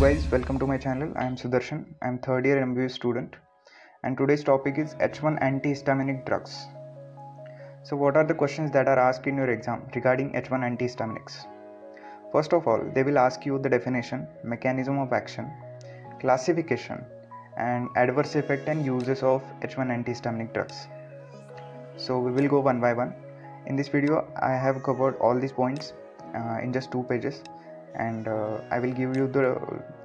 Guys, welcome to my channel. I am Sudarshan. I am third year MBBS student and today's topic is H1 antihistaminic drugs. So what are the questions that are asked in your exam regarding H1 antihistaminics? First of all, they will ask you the definition, mechanism of action, classification and adverse effect and uses of H1 antihistaminic drugs. So we will go one by one. In this video, I have covered all these points uh, in just two pages and uh, I will give you the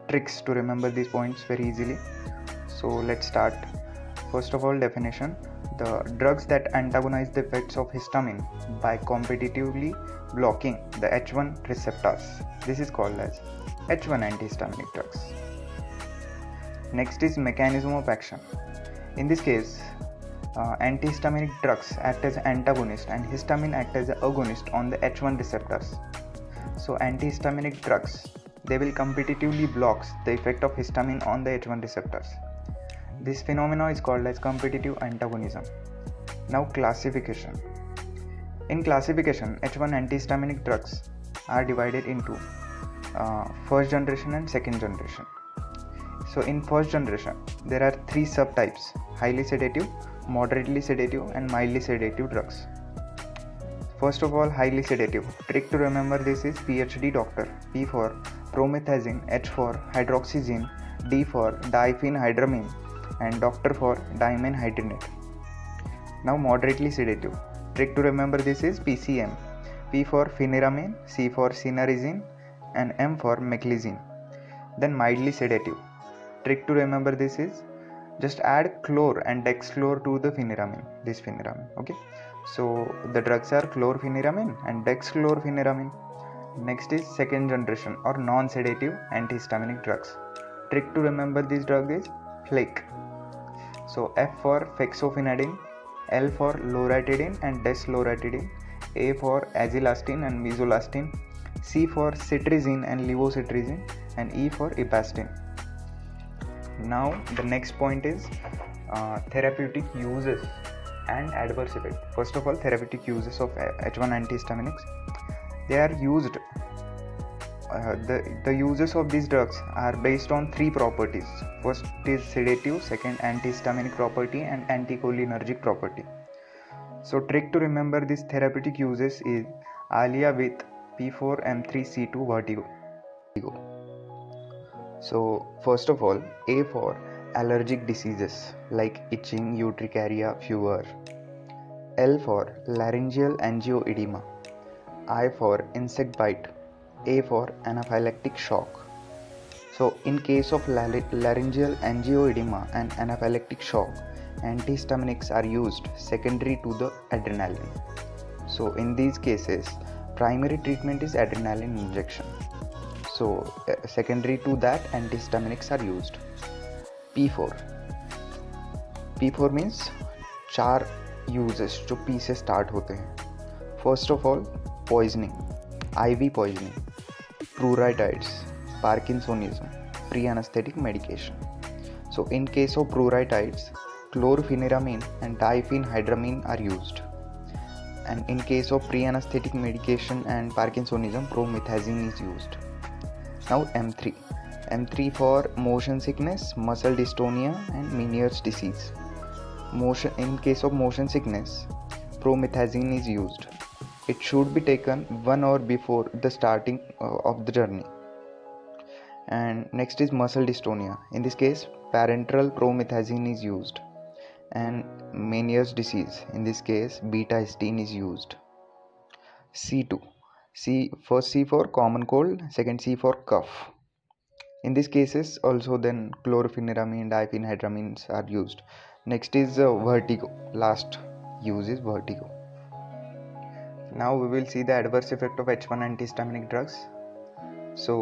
tricks to remember these points very easily. So let's start. First of all, definition the drugs that antagonize the effects of histamine by competitively blocking the H1 receptors. This is called as H1 antihistaminic drugs. Next is mechanism of action. In this case, uh, antihistaminic drugs act as antagonist and histamine act as agonist on the H1 receptors so antihistaminic drugs they will competitively blocks the effect of histamine on the H1 receptors. This phenomenon is called as competitive antagonism. Now classification. In classification, H1 antihistaminic drugs are divided into uh, first generation and second generation. So in first generation, there are three subtypes: highly sedative, moderately sedative, and mildly sedative drugs. First of all, highly sedative. Trick to remember this is PhD doctor. P for promethazine, H for hydroxyzine, D for diphenhydramine, and doctor for dimenhydrinate. Now, moderately sedative. Trick to remember this is PCM. P for pheniramine, C for cinnarizine, and M for meclizine. Then mildly sedative. Trick to remember this is just add chlor and dexchlor to the pheniramine. This pheniramine. Okay so the drugs are chlorpheniramine and dexchlorpheniramine. Next is second generation or non-sedative antihistaminic drugs. Trick to remember this drug is flake. So f for fexofenadine l for loratadine and desloratadine a for azelastine and mizolastine c for cetirizine and levocetirizine and e for ebastine now the next point is uh, therapeutic uses and adverse effect. First of all, therapeutic uses of H1 antihistaminics. They are used. Uh, the, the uses of these drugs are based on three properties. First is sedative, second antihistaminic property, and anticholinergic property. So, trick to remember these therapeutic uses is ALIA with P4M3C2 vertigo. So, first of all, A for allergic diseases like itching, urticaria, fever. L for laryngeal angioedema. I for insect bite. A for anaphylactic shock. So, in case of laryngeal angioedema and anaphylactic shock, antihistaminics are used secondary to the adrenaline. So, in these cases, primary treatment is adrenaline injection. So, uh, secondary to that, antihistaminics are used. P4 P4 means चार uses जो P से start होते हैं first of all poisoning IV poisoning pruritus parkinsonism pre anaesthetic medication so in case of pruritides chlorpheniramine and diphenhydramine are used and in case of pre-anesthetic medication and parkinsonism promethazine is used now m3 M3 for motion sickness, muscle dystonia, and Meniere's disease. Motion in case of motion sickness, promethazine is used. It should be taken one hour before the starting uh, of the journey. And next is muscle dystonia. In this case, parenteral promethazine is used. And Meniere's disease. In this case, betahistine is used. C2. C first C for common cold, second C for cough in these cases also then chlorpheniramine diphenhydramines are used. Next is uh, vertigo. Last use is vertigo. Now we will see the adverse effect of h1 antihistaminic drugs. So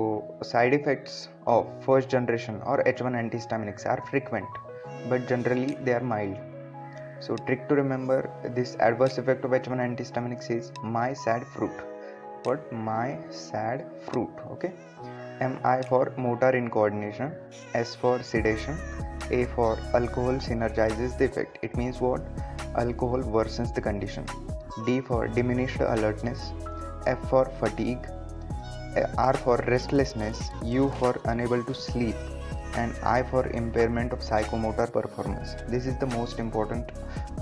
side effects of first generation or h1 antihistaminics are frequent but generally they are mild. So trick to remember this adverse effect of h1 antihistaminics is my sad fruit. What? My sad fruit okay MI for motor incoordination, S for sedation, A for alcohol synergizes the effect. It means what? Alcohol worsens the condition. D for diminished alertness, F for fatigue, R for restlessness, U for unable to sleep, and I for impairment of psychomotor performance. This is the most important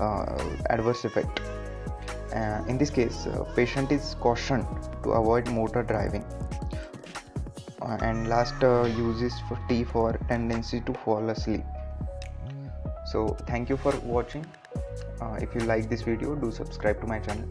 uh, adverse effect. Uh, in this case, uh, patient is cautioned to avoid motor driving. And last uh, use for T for tendency to fall asleep. So thank you for watching. Uh, if you like this video, do subscribe to my channel.